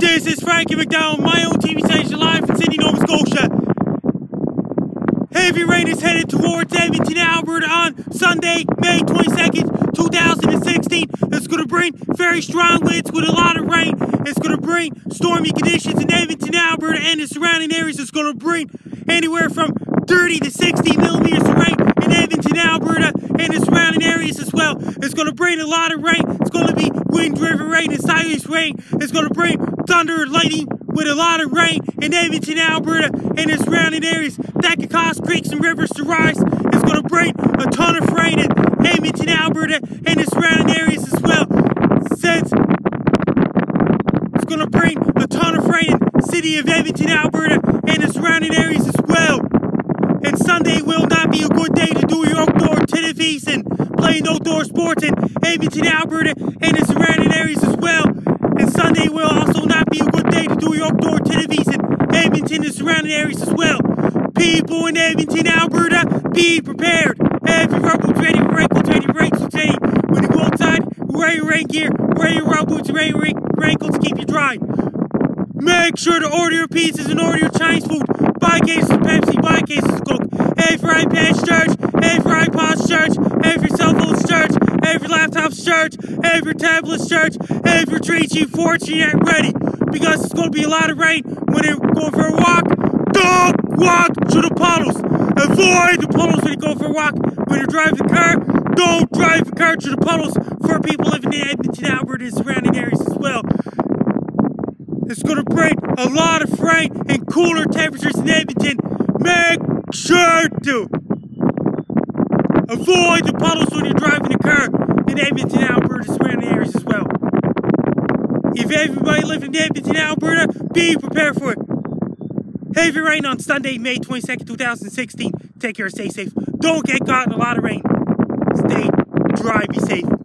This is Frankie MacDonald, my own TV station live from Sydney, Nova Scotia. Heavy rain is headed towards Edmonton, Alberta on Sunday, May 22nd, 2016. It's going to bring very strong winds with a lot of rain. It's going to bring stormy conditions in Edmonton, Alberta and the surrounding areas. It's going to bring anywhere from 30 to 60 millimeters of rain in Edmonton, Alberta and the surrounding areas as well. It's going to bring a lot of rain. It's going to be wind-driven rain and sideways rain. It's going to bring thunder lightning with a lot of rain in Edmonton, Alberta and the surrounding areas. That could cause creeks and rivers to rise. It's going to bring a ton of rain in Edmonton, Alberta and the surrounding areas as well. Since it's going to bring a ton of rain in city of Edmonton, Alberta and the surrounding areas as well. And Sunday will not be a good day to do your outdoor activities and playing outdoor sports in Edmonton, Alberta and the surrounding areas as well. And Sunday will also not be a good day to do your outdoor activities in Edmonton and surrounding areas as well. People in Edmonton, Alberta, be prepared. Have your rubber boots ready for ready for raincoats, ready. When you go outside, wear your rain gear, wear your rubber boots, wear your raincoats, keep you dry. Make sure to order your pizzas and order your Chinese food. Buy cases of Pepsi, buy cases of Coke. Every iPad's charged, every iPod's charged, every cell phone's charged, every laptop's charged, every tablet's charged, every 3G, 4G ready. Because it's going to be a lot of rain when you're going for a walk. Don't walk to the puddles. Avoid the puddles when you go for a walk. When you're driving the car, don't drive the car to the puddles for people living in Edmonton, Alberta, and surrounding areas as well. It's going to bring a lot of rain and cooler temperatures in Edmonton. Make sure to avoid the puddles when you're driving the car in Edmonton, Alberta, surrounding areas as well. If everybody living in Edmonton, Alberta, be prepared for it. Heavy rain on Sunday, May 22nd, 2016. Take care, stay safe. Don't get caught in a lot of rain. Stay dry, be safe.